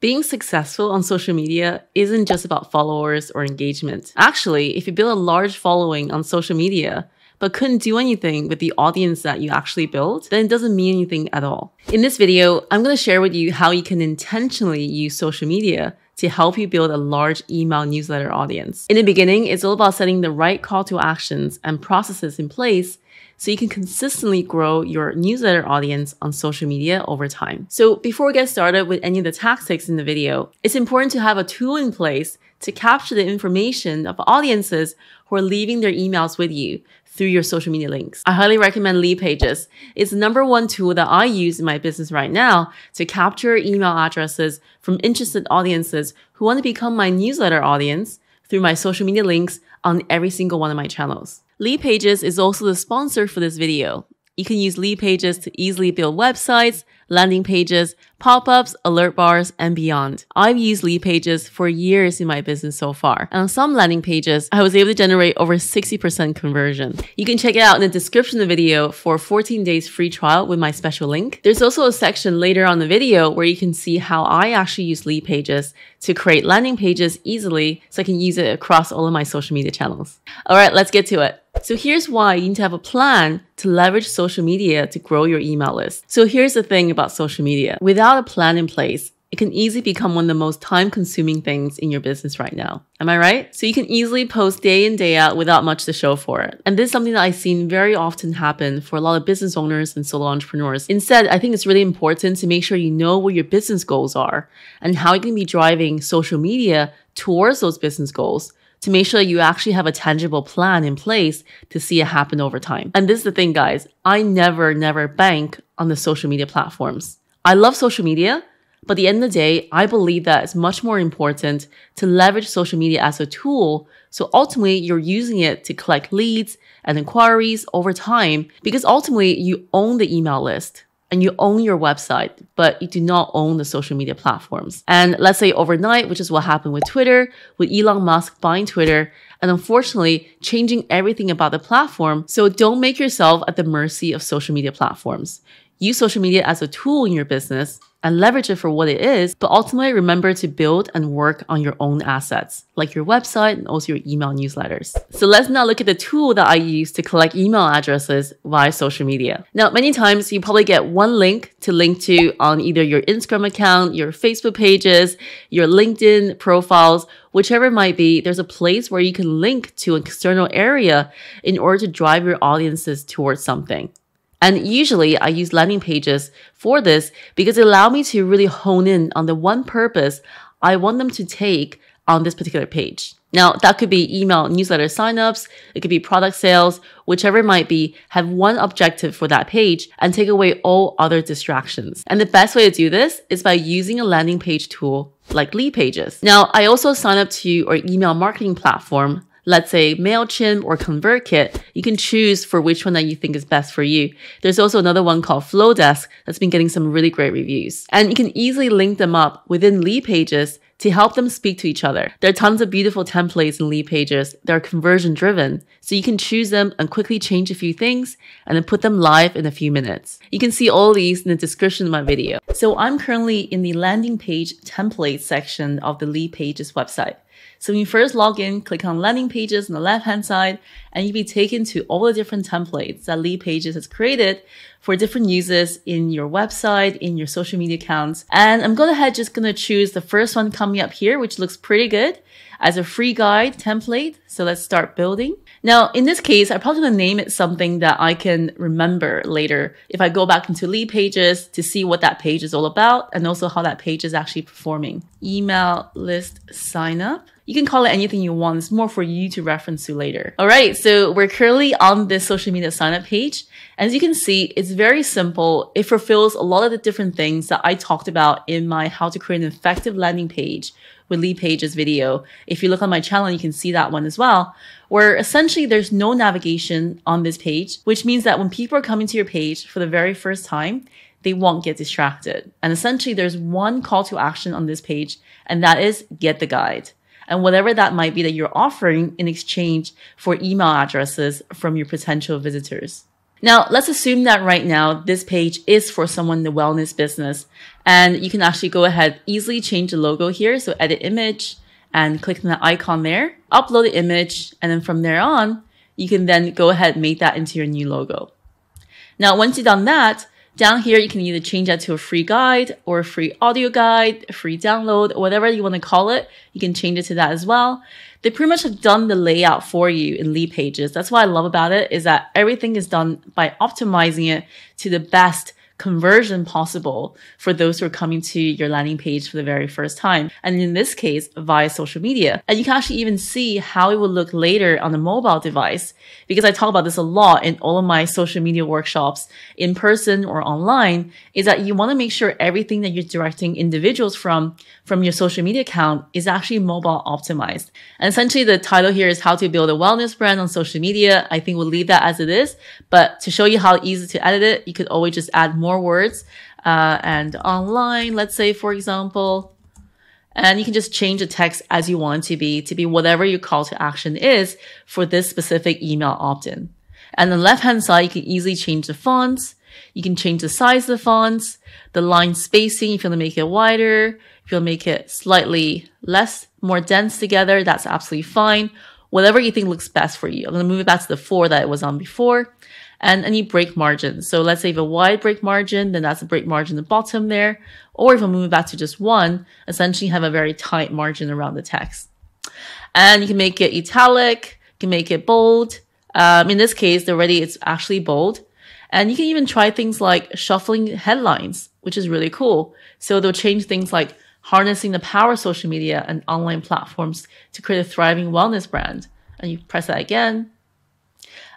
Being successful on social media isn't just about followers or engagement. Actually, if you build a large following on social media, but couldn't do anything with the audience that you actually built, then it doesn't mean anything at all. In this video, I'm going to share with you how you can intentionally use social media to help you build a large email newsletter audience. In the beginning, it's all about setting the right call to actions and processes in place so you can consistently grow your newsletter audience on social media over time. So before we get started with any of the tactics in the video, it's important to have a tool in place to capture the information of audiences who are leaving their emails with you through your social media links. I highly recommend Leadpages. It's the number one tool that I use in my business right now to capture email addresses from interested audiences who want to become my newsletter audience through my social media links on every single one of my channels. Leadpages is also the sponsor for this video. You can use Leadpages to easily build websites, landing pages, pop-ups, alert bars, and beyond. I've used Leadpages for years in my business so far. And on some landing pages, I was able to generate over 60% conversion. You can check it out in the description of the video for 14 days free trial with my special link. There's also a section later on the video where you can see how I actually use Leadpages to create landing pages easily so I can use it across all of my social media channels. All right, let's get to it. So here's why you need to have a plan to leverage social media to grow your email list. So here's the thing about social media. Without a plan in place, it can easily become one of the most time consuming things in your business right now. Am I right? So you can easily post day in, day out without much to show for it. And this is something that I've seen very often happen for a lot of business owners and solo entrepreneurs. Instead, I think it's really important to make sure you know what your business goals are and how you can be driving social media towards those business goals to make sure you actually have a tangible plan in place to see it happen over time. And this is the thing, guys. I never, never bank on the social media platforms. I love social media, but at the end of the day, I believe that it's much more important to leverage social media as a tool. So ultimately, you're using it to collect leads and inquiries over time because ultimately you own the email list and you own your website, but you do not own the social media platforms. And let's say overnight, which is what happened with Twitter, with Elon Musk buying Twitter, and unfortunately changing everything about the platform. So don't make yourself at the mercy of social media platforms. Use social media as a tool in your business and leverage it for what it is, but ultimately remember to build and work on your own assets, like your website and also your email newsletters. So let's now look at the tool that I use to collect email addresses via social media. Now, many times you probably get one link to link to on either your Instagram account, your Facebook pages, your LinkedIn profiles, whichever it might be, there's a place where you can link to an external area in order to drive your audiences towards something. And usually I use landing pages for this because it allows me to really hone in on the one purpose I want them to take on this particular page. Now, that could be email newsletter signups, it could be product sales, whichever it might be, have one objective for that page and take away all other distractions. And the best way to do this is by using a landing page tool like Leadpages. Now, I also sign up to our email marketing platform let's say MailChimp or ConvertKit, you can choose for which one that you think is best for you. There's also another one called Flodesk that's been getting some really great reviews. And you can easily link them up within Leadpages to help them speak to each other. There are tons of beautiful templates in Leadpages that are conversion driven, so you can choose them and quickly change a few things and then put them live in a few minutes. You can see all these in the description of my video. So I'm currently in the landing page template section of the Leadpages website. So when you first log in, click on landing pages on the left hand side, and you'll be taken to all the different templates that Leadpages has created for different uses in your website, in your social media accounts. And I'm going ahead just going to choose the first one coming up here, which looks pretty good as a free guide template. So let's start building. Now, in this case, I probably going to name it something that I can remember later if I go back into Leadpages to see what that page is all about and also how that page is actually performing. Email list sign up. You can call it anything you want. It's more for you to reference to later. All right. So we're currently on this social media sign up page. As you can see, it's very simple. It fulfills a lot of the different things that I talked about in my how to create an effective landing page with Leadpages video. If you look on my channel, you can see that one as well, where essentially there's no navigation on this page, which means that when people are coming to your page for the very first time, they won't get distracted. And essentially there's one call to action on this page, and that is get the guide. And whatever that might be that you're offering in exchange for email addresses from your potential visitors. Now, let's assume that right now this page is for someone in the wellness business and you can actually go ahead, easily change the logo here. So edit image and click on the icon there, upload the image. And then from there on, you can then go ahead and make that into your new logo. Now, once you've done that, down here, you can either change that to a free guide or a free audio guide, a free download, or whatever you want to call it. You can change it to that as well. They pretty much have done the layout for you in Leadpages. That's what I love about it is that everything is done by optimizing it to the best conversion possible for those who are coming to your landing page for the very first time. And in this case, via social media. And you can actually even see how it will look later on a mobile device because I talk about this a lot in all of my social media workshops in person or online is that you want to make sure everything that you're directing individuals from, from your social media account is actually mobile optimized. And essentially the title here is how to build a wellness brand on social media. I think we'll leave that as it is, but to show you how easy to edit it, you could always just add more more words uh, and online, let's say, for example. And you can just change the text as you want to be, to be whatever your call to action is for this specific email opt-in. And the left-hand side, you can easily change the fonts. You can change the size of the fonts, the line spacing, if you want to make it wider, if you want to make it slightly less, more dense together, that's absolutely fine. Whatever you think looks best for you. I'm going to move it back to the four that it was on before and any break margin. So let's say if a wide break margin, then that's a break margin at the bottom there. Or if I move it back to just one, essentially have a very tight margin around the text. And you can make it italic, you can make it bold. Um, in this case, already it's actually bold. And you can even try things like shuffling headlines, which is really cool. So they'll change things like harnessing the power of social media and online platforms to create a thriving wellness brand. And you press that again,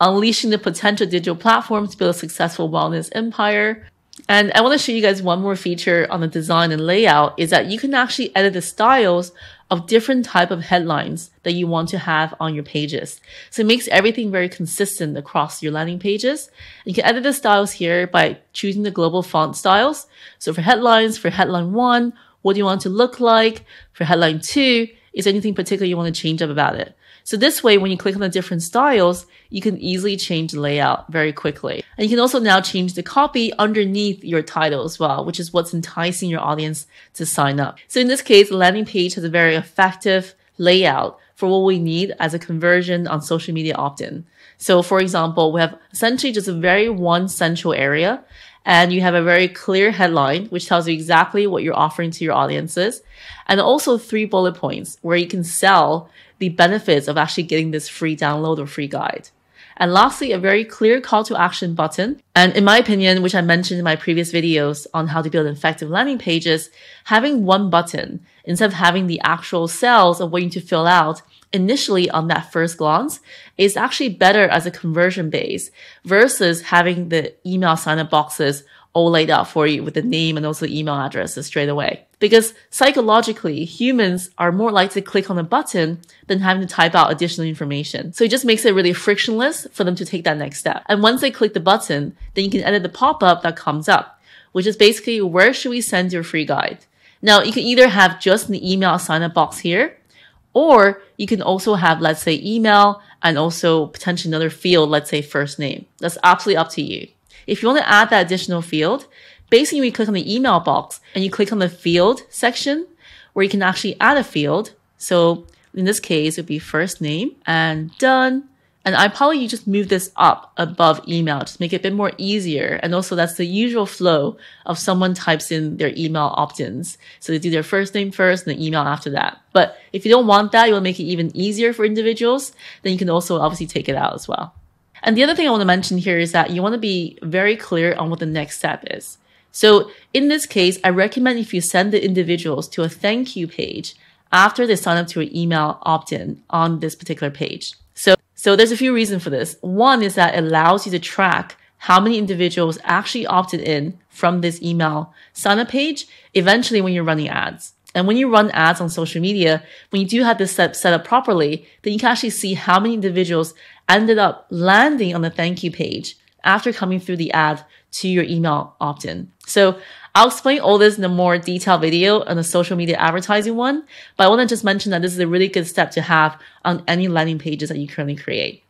unleashing the potential digital platforms to build a successful wellness empire. And I want to show you guys one more feature on the design and layout is that you can actually edit the styles of different type of headlines that you want to have on your pages. So it makes everything very consistent across your landing pages. You can edit the styles here by choosing the global font styles. So for headlines, for headline one, what do you want to look like? For headline two, is anything particular you want to change up about it? So this way, when you click on the different styles, you can easily change the layout very quickly. And you can also now change the copy underneath your title as well, which is what's enticing your audience to sign up. So in this case, the landing page has a very effective layout for what we need as a conversion on social media opt-in. So for example, we have essentially just a very one central area and you have a very clear headline, which tells you exactly what you're offering to your audiences. And also three bullet points where you can sell the benefits of actually getting this free download or free guide. And lastly, a very clear call to action button. And in my opinion, which I mentioned in my previous videos on how to build effective landing pages, having one button instead of having the actual cells of what you need to fill out initially on that first glance is actually better as a conversion base versus having the email sign up boxes all laid out for you with the name and also email addresses straight away. Because psychologically, humans are more likely to click on a button than having to type out additional information. So it just makes it really frictionless for them to take that next step. And once they click the button, then you can edit the pop-up that comes up, which is basically where should we send your free guide? Now, you can either have just an email sign up box here, or you can also have, let's say, email and also potentially another field, let's say first name. That's absolutely up to you. If you want to add that additional field, basically you click on the email box and you click on the field section where you can actually add a field. So in this case, it would be first name and done. And I probably you just move this up above email to make it a bit more easier. And also that's the usual flow of someone types in their email opt-ins. So they do their first name first and the email after that. But if you don't want that, you want to make it even easier for individuals, then you can also obviously take it out as well. And the other thing I want to mention here is that you want to be very clear on what the next step is. So in this case, I recommend if you send the individuals to a thank you page after they sign up to an email opt-in on this particular page. So, so there's a few reasons for this. One is that it allows you to track how many individuals actually opted in from this email sign up page eventually when you're running ads. And when you run ads on social media, when you do have this set, set up properly, then you can actually see how many individuals ended up landing on the thank you page after coming through the ad to your email opt-in. So I'll explain all this in a more detailed video on the social media advertising one, but I want to just mention that this is a really good step to have on any landing pages that you currently create.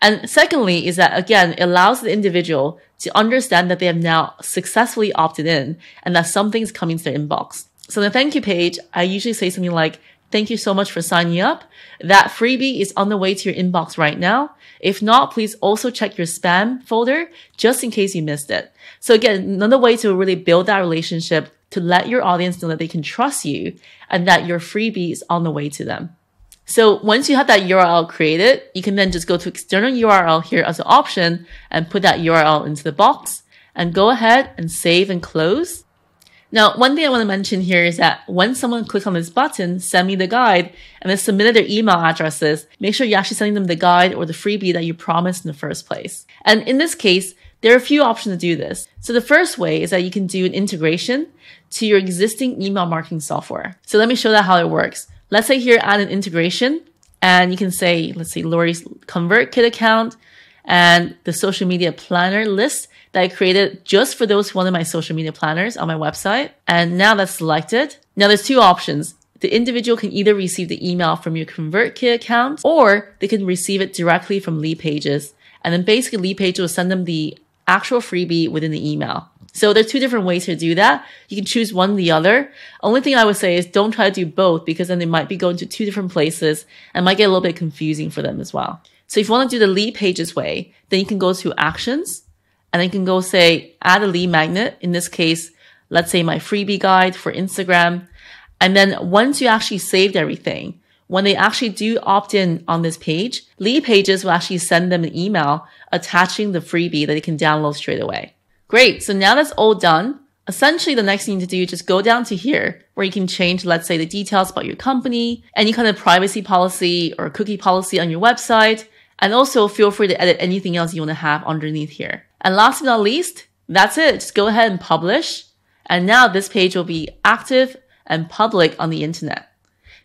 And secondly, is that again, it allows the individual to understand that they have now successfully opted in and that something's coming to their inbox. So the thank you page, I usually say something like, Thank you so much for signing up. That freebie is on the way to your inbox right now. If not, please also check your spam folder just in case you missed it. So again, another way to really build that relationship to let your audience know that they can trust you and that your freebie is on the way to them. So once you have that URL created, you can then just go to external URL here as an option and put that URL into the box and go ahead and save and close. Now, one thing I want to mention here is that when someone clicks on this button, send me the guide, and they submitted their email addresses, make sure you're actually sending them the guide or the freebie that you promised in the first place. And in this case, there are a few options to do this. So the first way is that you can do an integration to your existing email marketing software. So let me show that how it works. Let's say here add an integration and you can say, let's say Laurie's ConvertKit account and the social media planner list that I created just for those who wanted my social media planners on my website. And now that's selected. Now there's two options. The individual can either receive the email from your ConvertKit account or they can receive it directly from Leadpages. And then basically Leadpages will send them the actual freebie within the email. So there's two different ways to do that. You can choose one or the other. Only thing I would say is don't try to do both because then they might be going to two different places and might get a little bit confusing for them as well. So if you want to do the Leadpages way, then you can go to actions and then you can go say add a lead magnet. In this case, let's say my freebie guide for Instagram. And then once you actually saved everything, when they actually do opt in on this page, Leadpages will actually send them an email attaching the freebie that they can download straight away. Great. So now that's all done. Essentially, the next thing to do is just go down to here where you can change, let's say, the details about your company, any kind of privacy policy or cookie policy on your website. And also feel free to edit anything else you want to have underneath here. And last but not least, that's it. Just go ahead and publish. And now this page will be active and public on the internet.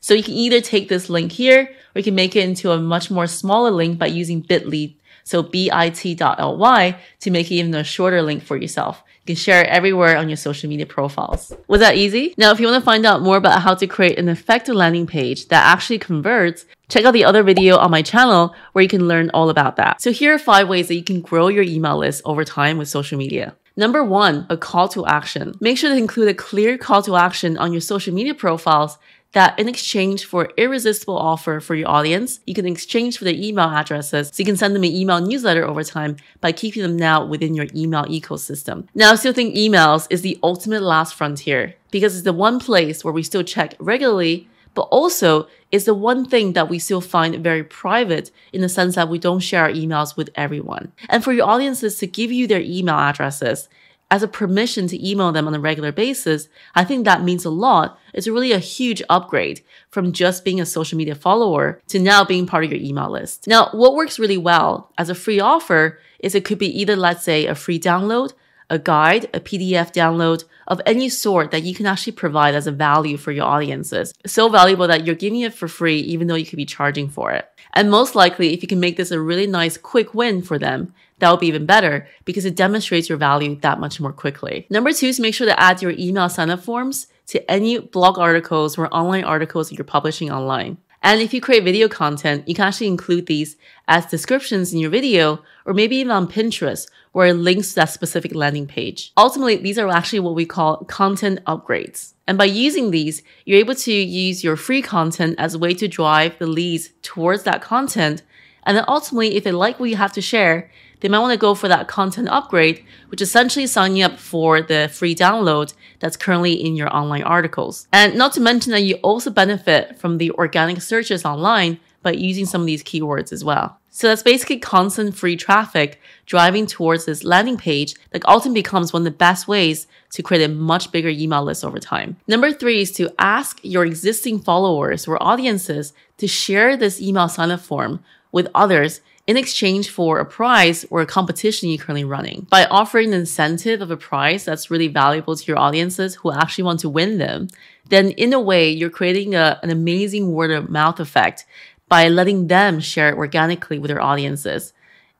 So you can either take this link here or you can make it into a much more smaller link by using bit.ly so bit.ly to make it even a shorter link for yourself. You can share it everywhere on your social media profiles. Was that easy? Now, if you want to find out more about how to create an effective landing page that actually converts, check out the other video on my channel where you can learn all about that. So here are five ways that you can grow your email list over time with social media. Number one, a call to action. Make sure to include a clear call to action on your social media profiles that in exchange for irresistible offer for your audience, you can exchange for their email addresses so you can send them an email newsletter over time by keeping them now within your email ecosystem. Now, I still think emails is the ultimate last frontier because it's the one place where we still check regularly, but also is the one thing that we still find very private in the sense that we don't share our emails with everyone. And for your audiences to give you their email addresses as a permission to email them on a regular basis, I think that means a lot. It's really a huge upgrade from just being a social media follower to now being part of your email list. Now, what works really well as a free offer is it could be either, let's say, a free download, a guide, a PDF download of any sort that you can actually provide as a value for your audiences. So valuable that you're giving it for free, even though you could be charging for it. And most likely, if you can make this a really nice quick win for them, that would be even better because it demonstrates your value that much more quickly. Number two is make sure to add your email sign up forms to any blog articles or online articles that you're publishing online. And if you create video content, you can actually include these as descriptions in your video or maybe even on Pinterest where it links to that specific landing page. Ultimately, these are actually what we call content upgrades. And by using these, you're able to use your free content as a way to drive the leads towards that content. And then ultimately, if they like what you have to share, they might want to go for that content upgrade, which essentially signing up for the free download that's currently in your online articles. And not to mention that you also benefit from the organic searches online by using some of these keywords as well. So that's basically constant free traffic driving towards this landing page that ultimately becomes one of the best ways to create a much bigger email list over time. Number three is to ask your existing followers or audiences to share this email sign up form with others in exchange for a prize or a competition you're currently running. By offering an incentive of a prize that's really valuable to your audiences who actually want to win them, then in a way, you're creating a, an amazing word of mouth effect by letting them share it organically with their audiences.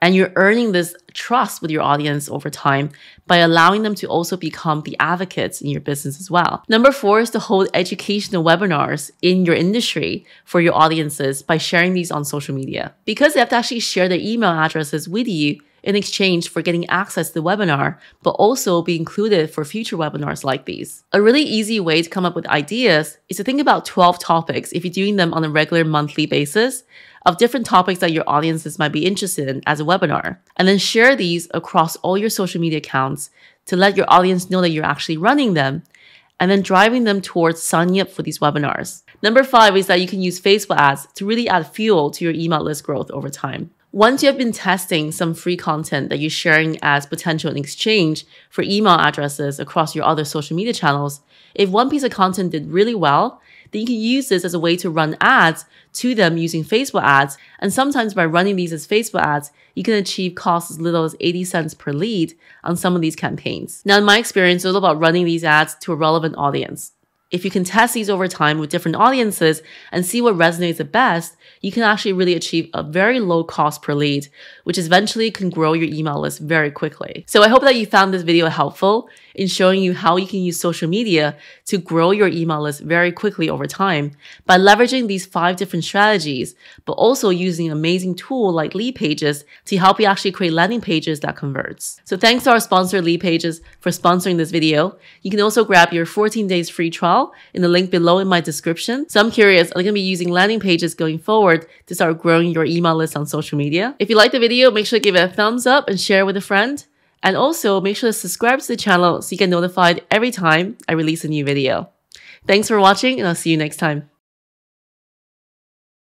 And you're earning this trust with your audience over time by allowing them to also become the advocates in your business as well. Number four is to hold educational webinars in your industry for your audiences by sharing these on social media. Because they have to actually share their email addresses with you in exchange for getting access to the webinar, but also be included for future webinars like these. A really easy way to come up with ideas is to think about 12 topics if you're doing them on a regular monthly basis of different topics that your audiences might be interested in as a webinar. And then share these across all your social media accounts to let your audience know that you're actually running them and then driving them towards signing up for these webinars. Number five is that you can use Facebook ads to really add fuel to your email list growth over time. Once you have been testing some free content that you're sharing as potential in exchange for email addresses across your other social media channels, if one piece of content did really well, then you can use this as a way to run ads to them using Facebook ads. And sometimes by running these as Facebook ads, you can achieve costs as little as 80 cents per lead on some of these campaigns. Now, in my experience, it's all about running these ads to a relevant audience. If you can test these over time with different audiences and see what resonates the best, you can actually really achieve a very low cost per lead, which eventually can grow your email list very quickly. So I hope that you found this video helpful in showing you how you can use social media to grow your email list very quickly over time by leveraging these five different strategies, but also using an amazing tool like Leadpages to help you actually create landing pages that converts. So thanks to our sponsor Leadpages for sponsoring this video. You can also grab your 14 days free trial in the link below in my description. So I'm curious, are you going to be using landing pages going forward to start growing your email list on social media? If you like the video, make sure to give it a thumbs up and share with a friend. And also make sure to subscribe to the channel so you get notified every time I release a new video. Thanks for watching and I'll see you next time.